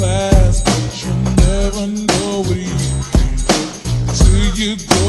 past, but you never know what you do till you go.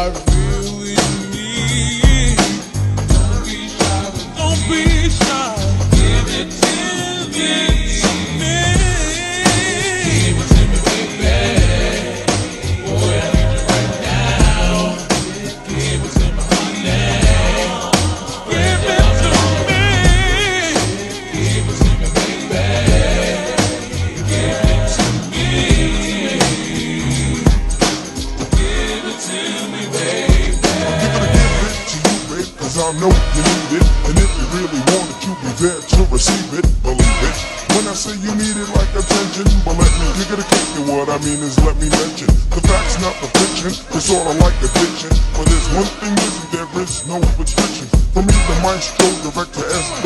are I know you need it. And if you really want it, you'll be there to receive it, believe it. When I say you need it like attention, but let me kick it a kick it. What I mean is let me mention the facts, not the fiction. It's sorta like addiction. But there's one thing missing, there is no restriction. For me, the maestro, director SWV,